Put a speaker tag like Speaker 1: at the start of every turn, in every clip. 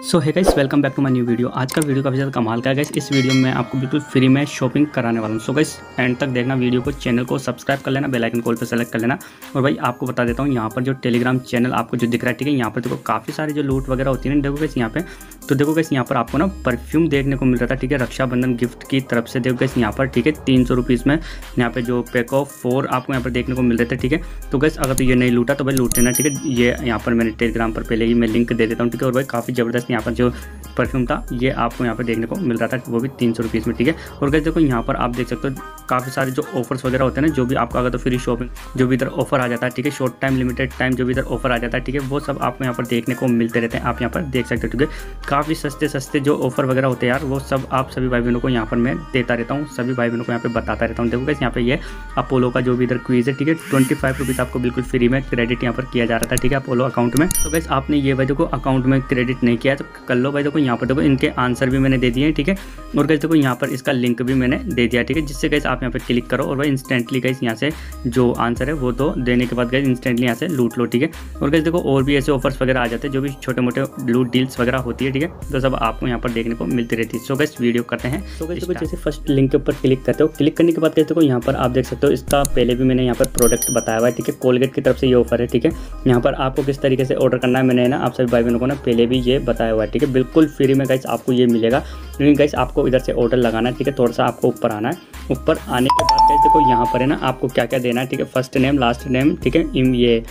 Speaker 1: So hi guys welcome back to my new video आज का video काफ़ी ज़्यादा कमाल का है गाइस इस वीडियो में आपको बिल्कुल फ्री में शॉपिंग कराने वाला हूँ। सो गाइस एंड तक देखना वीडियो को चैनल को सब्सक्राइब कर लेना बेल आइकन कॉल पे सेलेक्ट कर लेना। और भाई, आपको बता देता हूँ, यहाँ पर जो टेलीग्राम चैनल आपको जो दिख रहा है, ठीक है, यहाँ पर देखो काफ़ी सारी जो लूट वगैरह होती है ना, देखो गाइस यहाँ पे। तो देखो गैस यहाँ पर आपको ना परफ्यूम देखने को मिल रहा था, ठीक है, रक्षाबंधन गिफ्ट की तरफ़ से। देखो गैस यहाँ पर, ठीक है, तीन सौ रुपीज़ में यहाँ पे जो पैक ऑफ़ फोर आपको यहाँ पर देखने को मिल रहे थे, ठीक है। तो गैस अगर तो ये नहीं लूटा तो भाई लूट लेना ठीक है, ये यहाँ पर मैंने टेलीग्राम पर पहले ही मैं लिंक दे देता हूँ, ठीक है। और भाई, काफ़ी ज़बरदस्त यहाँ पर जो परफ्यूम था, ये आपको यहाँ पर देखने को मिल रहा था वो भी तीन सौ रुपीज़ में, ठीक है? और गैस देखो, यहाँ पर आप देख सकते हो, काफ़ी सारे जो ऑफर्स वगैरह होते हैं ना, जो भी आपका अगर तो फ्री शॉपिंग जो भी इधर ऑफ़र आ जाता है, ठीक है? शॉर्ट टाइम लिमिटेड टाइम जो भी इधर ऑफ़र आ जाता है, ठीक है? वो सब आपको यहाँ पर देखने को मिलते रहते हैं, आप यहाँ पर देख सकते हो, ठीक है? काफ़ी सस्ते सस्ते जो ऑफ़र वगैरह होते हैं यार, वो सब आप सभी भाई बहनों को यहाँ पर मैं देता रहता हूँ, सभी भाई बहनों को यहाँ पर बताता रहता हूँ। देखो कैसे यहाँ पे ये अपोलो का जो भी इधर क्वीज है, ठीक है? ट्वेंटी फाइव रुपीज़ आपको बिल्कुल फ्री में क्रेडिट यहाँ पर किया जा रहा था, ठीक है? अपोलो अकाउंट में। तो गैस आपने ये भाई देखो अकाउंट में क्रेडिट नहीं किया तो कर लो भाई देखो यहाँ पर देखो इनके आंसर भी मैंने दे दिए हैं ठीक है? और गैस देखो यहाँ पर इसका लिंक भी मैंने दे दिया ठीक है? जिससे गैस आप यहाँ पर क्लिक करो और भाई इंस्टेंटली गैस यहाँ से जो आंसर है वो तो देने के बाद गैस इंस्टेंटली यहाँ से लूट लो ठीक है? और गैस देखो और भी ऐसे ऑफर्स वगैरह आ जाते हैं जो भी छोटे मोटे लूट डील्स वगैरह होती है ठीक है? तो सब आपको यहाँ पर देखने को मिलती रहती है। सो गैस वीडियो करते हैं। तो गैस देखो जैसे फ़र्स्ट लिंक के ऊपर क्लिक करते हो क्लिक करने के बाद गैस देखो यहाँ पर आप देख सकते हो इसका पहले भी मैंने यहाँ पर प्रोडक्ट बताया हुआ है ठीक है? कोलगेट की तरफ़ से ये ऑफ़र है ठीक है? यहाँ पर आपको किस तरीके से ऑर्डर करना है मैंने ना आप सभी भाई बहनों को ना पहले भी ये बताया हुआ है, ठीक है? बिल्कुल फ्री में गाइस आपको ये मिलेगा। लेकिन गाइस आपको इधर से ऑर्डर लगाना है, ठीक है? थोड़ा सा आपको ऊपर आना है। ऊपर आने के बाद गाइस देखो, यहाँ पर है ना, आपको क्या क्या देना है, ठीक है? फ़र्स्ट नेम लास्ट नेम ठीक है? ये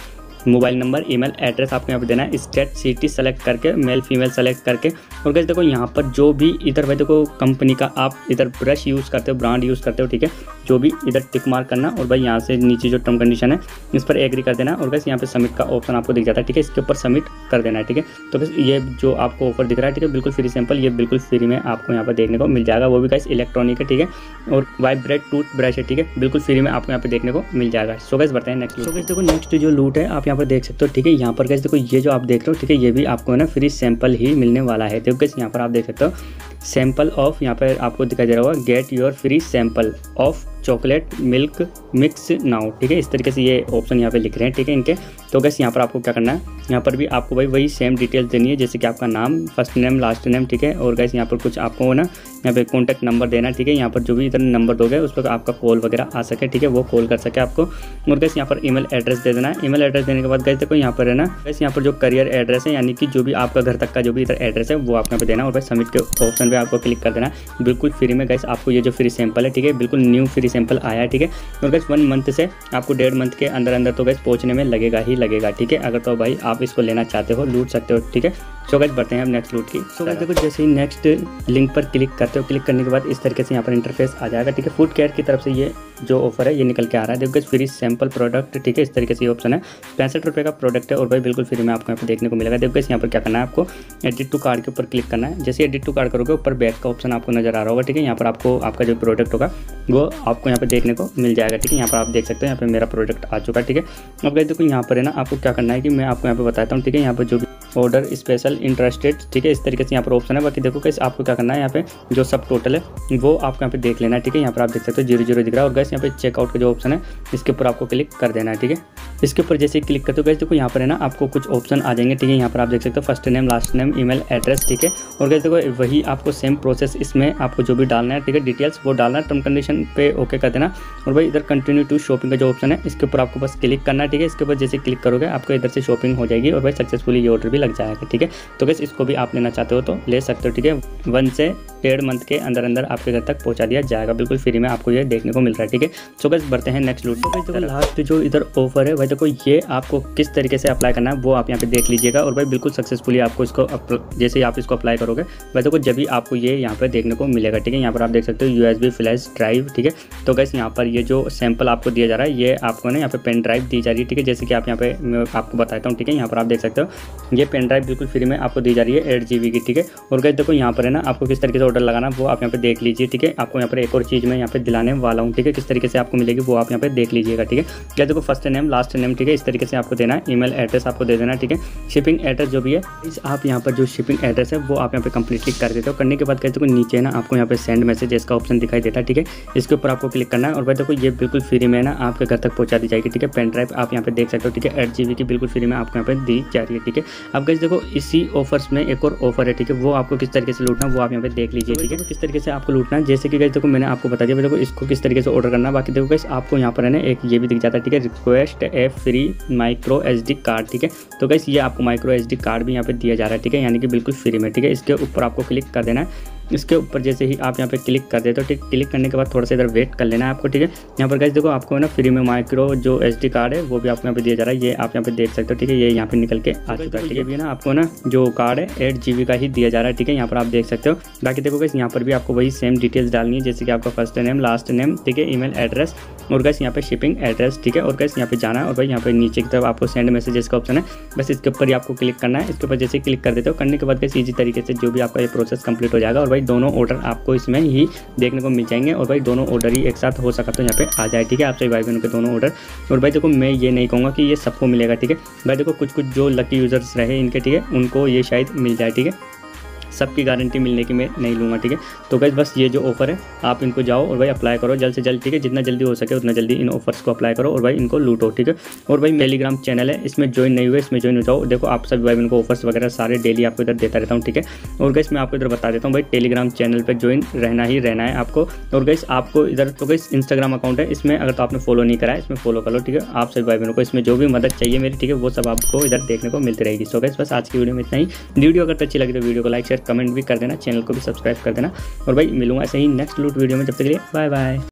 Speaker 1: मोबाइल नंबर ईमेल एड्रेस आपको यहाँ पे देना है। स्टेट सिटी सेलेक्ट करके मेल फीमेल सेलेक्ट करके। और कैसे देखो यहाँ पर जो भी इधर भाई देखो कंपनी का आप इधर ब्रश यूज़ करते हो ब्रांड यूज़ करते हो ठीक है? जो भी इधर टिक मार्क करना और भाई यहाँ से नीचे जो टर्म कंडीशन है इस पर एग्री कर देना। और बस यहाँ पे सबमिट का ऑप्शन आपको दिख जाता है ठीक है? इसके ऊपर सबमिट कर देना है ठीक है? तो बस ये जो आपको ऑफ़र दिख रहा है ठीक है? बिल्कुल फ्री सैंपल ये बिल्कुल फ्री में आपको यहाँ पर देखने को मिल जाएगा। वो भी गैस इलेक्ट्रॉनिक है ठीक है? और वाइब्रेट टूथ ब्रश है ठीक है? बिल्कुल फ्री में आपको यहाँ पे देखने को मिल जाएगा। सो गैस बढ़ते हैं नेक्स्ट सो गैस देखो नेक्स्ट जो लूट है आप यहाँ पर देख सकते हो, ठीक है? यहाँ पर कैसे देखो, ये जो आप देख रहे हो, ठीक है, ये भी आपको ना फ्री सैंपल ही मिलने वाला है। देखो गैस यहाँ पर आप देख सकते हो सैंपल ऑफ़ यहाँ पर आपको दिखाई दे रहा होगा get your free sample of chocolate, milk, mix now, ठीक है? इस तरीके से ये ऑप्शन यहाँ पे लिख रहे हैं, ठीक है इनके? तो गैस यहाँ पर आपको क्या करना है? यहाँ पर भी आपको भाई वही सेम डिटेल्स देनी है, जैसे कि आपका नाम फ़र्स्ट नेम लास्ट नेम ठीक है? और गैस यहाँ पर कुछ आपको ना, यहाँ पे कॉन्टैक्ट नंबर देना है, ठीक है? यहाँ पर जो भी इधर नंबर दोगे, उस पर आपका कॉल वगैरह आ सके, ठीक है? वो कॉल कर सके आपको। और गैस यहाँ पर ईमेल एड्रेस दे देना है। ईमेल एड्रेस देने के बाद गैस देखो यहाँ पर है ना गैस यहाँ पर जो करियर एड्रेस है, यानी कि जो भी आपका घर तक का जो भी इधर एड्रेस है, वो आप यहाँ पे देना और भाई सबमिट के ऑप्शन पर आपको क्लिक कर देना बिल्कुल फ्री में गैस आपको ये जो फ्री सैंपल है, ठीक है? बिल्कुल न्यू फ्री सैंपल आया, ठीक है? और गैस वन मंथ से आपको डेढ़ मंथ के अंदर अंदर तो गैस पहुँचने में लगेगा ही लगेगा, ठीक है? अगर तो भाई आप इसको लेना चाहते हो, लूट सकते हो, ठीक है? सो गैस बढ़ते हैं अब नेक्स्ट लूट की सो गैस देखो जैसे ही नेक्स्ट लिंक पर क्लिक करते हो क्लिक करने के बाद इस तरीके से यहाँ पर इंटरफेस आ जाएगा ठीक है फ़ूड केयर की तरफ़ से ये जो ऑफ़र है ये निकल के आ रहा है देखो फ्री सैंपल प्रोडक्ट ठीक है इस तरीके से ये ऑप्शन है पैंसठ रुपये का प्रोडक्ट है और भाई बिल्कुल फ्री में आपको यहाँ पर देखने को मिलेगा देखो यहाँ पर क्या करना है आपको एडिट टू कार्ड के ऊपर क्लिक करना है जैसे एडिट टू कार्ड करोगे ऊपर बैक का ऑप्शन आपको नज़र आ रहा होगा ठीक है यहाँ पर आपको आपका जो प्रोडक्ट होगा वो आपको यहाँ पर देखने को मिल जाएगा ठीक है यहाँ पर आप देख सकते हो यहाँ पर मेरा प्रोडक्ट आ चुका है ठीक है अब देखो यहाँ पर है ना आपको क्या करना है कि मैं आपको यहाँ पर बताता हूँ ठीक है यहाँ पर जो भी ऑर्डर स्पेशल इंटरेस्टेड ठीक है? इस तरीके से यहाँ पर ऑप्शन है। बाकी देखो कैसे आपको क्या करना है? यहाँ पे जो सब टोटल है, वो आपको यहाँ पे देख लेना है, ठीक है? यहाँ पर आप देख सकते हो ज़ीरो ज़ीरो दिख रहा है। और गैस यहाँ पे चेकआउट का जो ऑप्शन है, इसके ऊपर आपको क्लिक कर देना है, ठीक है? इसके ऊपर जैसे क्लिक करते हो गैस देखो यहाँ पर है ना, आपको कुछ ऑप्शन आ जाएँगे, ठीक है? यहाँ पर आप देख सकते हो first name last name email address ठीक है? और गैस देखो वही आपको सेम प्रोसेस इसमें आपको जो भी डालना है, ठीक है? डिटेल्स वो डालना है टर्म कंडीशन पे ओके कर देना। और भाई इधर कंटिन्यू टू शॉपिंग का जो ऑप्शन है, इसके ऊपर आपको बस क्लिक करना है, ठीक है? इसके ऊपर जैसे क्लिक करोगे, आपको इधर से शॉपिंग हो जाएगी और भाई सक्सेसफुली ये ऑर्डर भी लग जाएगा, ठीक है? तो बस इसको भी आप लेना चाहते हो तो ले सकते हो ठीक है? वन से डेढ़ मंथ के अंदर अंदर आपके घर तक पहुँचा दिया जाएगा बिल्कुल फ्री में आपको ये देखने को मिल रहा है ठीक है? सो गैस बढ़ते हैं नेक्स्ट लूट तो भाई देखो लास्ट जो इधर ऑफ़र है भाई देखो ये आपको किस तरीके से अप्लाई करना है वो आप यहाँ पे देख लीजिएगा और भाई बिल्कुल सक्सेसफुली आपको इसको जैसे ही आप इसको अप्लाई करोगे भाई देखो जब भी आपको ये यहाँ पर देखने को मिलेगा ठीक है? यहाँ पर आप देख सकते हो यू एस फ्लैश ड्राइव ठीक है? तो गैस यहाँ पर ये जो सैंपल आपको दिया जा रहा है ये आपको ना यहाँ पे पेन ड्राइव दी जा रही है ठीक है? जैसे कि आप यहाँ पे मैं आपको बताता हूँ ठीक है? यहाँ पर आप देख सकते हो ये पेन ड्राइव बिल्कुल फ्री में आपको दी जा रही है एट जी की ठीक है और गैस देखो यहाँ पर है ना आपको किस तरीके से ऑर्डर लगाना वो आप यहाँ पे देख लीजिए ठीक है आपको यहाँ पर एक और चीज़ मैं यहाँ पे दिलाने वाला हूँ ठीक है किस तरीके से आपको मिलेगी वो आप यहाँ पे देख लीजिएगा ठीक है क्या देखो फ़र्स्ट नेम लास्ट नेम ठीक है इस तरीके से आपको देना है ईमेल एड्रेस आपको दे देना ठीक है शिपिंग एड्रेस जो भी है आप यहाँ पर जो शिपिंग एड्रेस है वो आप यहाँ पे कंप्लीटली कर देते हो करने के बाद कहते हो नीचे ना आपको यहाँ पे सेंड मैसेज इसका ऑप्शन दिखाई देता है ठीक है इसके ऊपर आपको क्लिक करना है और भाई देखो ये बिल्कुल फ्री में ना आपके घर तक पहुँचा दी जाएगी ठीक है पेन ड्राइव आप यहाँ पे देख सकते हो ठीक है एट की बिल्कुल फ्री में आपको यहाँ पे दी जा रही है ठीक है अब गैस देखो इसी इसी ऑफर्स में एक और ऑफ़र है, ठीक है? वो आपको किस तरीके से लूटना वो आप यहाँ पे देख लीजिए, ठीक है? किस तरीके से आपको लूटना है? जैसे कि गई देखो, मैंने आपको बता दिया, देखो, इसको किस तरीके से ऑर्डर करना बाकी देखो गई आपको यहाँ पर है ना, एक ये भी दिख जाता है, ठीक है? Request a free micro H card ठीक है? तो गई ये आपको माइक्रो एच कार्ड भी यहाँ पे दिया जा रहा है, ठीक है? यानी कि बिल्कुल फ्री में, ठीक है? इसके ऊपर आपको क्लिक कर देना है। इसके ऊपर जैसे ही आप यहाँ पे क्लिक कर देते हो, ठीक, क्लिक करने के बाद थोड़ा सा इधर वेट कर लेना है आपको, ठीक है? यहाँ पर गैस देखो, आपको ना फ्री में माइक्रो जो एच कार्ड है, वो भी आपको यहाँ पे दिया जा रहा है। ये आप यहाँ पे देख सकते हो, ठीक है? ये यहाँ पे निकल के आ चुका है, ठीक है? ना आपको ना जो कार्ड है एट जी का ही दिया जा रहा है, ठीक है? यहाँ पर आप देख सकते हो। बाकी देखो गैस यहाँ पर भी आपको वही सेम डिटेल्स डालनी है, जैसे कि आपका फ़र्स्ट नेम लास्ट नेम ठीक है? ईमेल एड्रेस और गैस यहाँ पे शिपिंग एड्रेस ठीक है? और गैस यहाँ पे जाना है और भाई, यहाँ पे नीचे की तरफ़ आपको सेंड मैसेजेस का ऑप्शन है। बस इसके ऊपर ही आपको क्लिक करना है। इसके ऊपर जैसे क्लिक कर देते हो, करने के बाद गैस ईजी तरीके से जो भी आपका ये प्रोसेस कंप्लीट हो जाएगा और भाई दोनों ऑर्डर आपको इसमें ही देखने को मिल जाएँगे और भाई दोनों ऑर्डर ही एक साथ हो सका तो यहाँ पे आ जाए, ठीक है? आप सभी भाई बहनों के दोनों ऑर्डर और भाई देखो, मैं ये नहीं कहूँगा कि ये सबको मिलेगा, ठीक है? भाई देखो कुछ कुछ जो लकी यूज़र्स रहे इनके, ठीक है? उनको ये शायद मिल जाए, ठीक है? सबकी गारंटी मिलने की मैं नहीं लूँगा, ठीक है? तो गैस बस ये जो ऑफ़र है, आप इनको जाओ और भाई अप्लाई करो जल्द से जल्द, ठीक है? जितना जल्दी हो सके उतना जल्दी इन ऑफर्स को अप्लाई करो और भाई इनको लूटो, ठीक है? और भाई टेलीग्राम चैनल है, इसमें ज्वाइन नहीं हुए, इसमें ज्वाइन हो जाओ। देखो, आप सभी भाई इनको ऑफर्स वगैरह सारे डेली आपको इधर देता रहता हूँ, ठीक है? और गैस मैं आपको इधर बता देता हूँ भाई टेलीग्राम चैनल पर ज्वाइन रहना ही रहना है आपको। और गैस आपको इधर तो गैस इंस्टाग्राम अकाउंट है, इसमें अगर तो आपने फॉलो नहीं करा इसमें फॉलो कर लो, ठीक है? आप सभी भाई बहनों को इसमें जो भी मदद चाहिए मेरी, ठीक है? वो सब आपको इधर देखने को मिलती रहेगी। सो गैस बस आज की वीडियो में इतना ही। वीडियो अगर अच्छी लगी तो वीडियो को लाइक शेयर कमेंट भी कर देना, चैनल को भी सब्सक्राइब कर देना। और भाई, मिलूँगा ऐसे ही नेक्स्ट लूट वीडियो में, जब तक के लिए बाय बाय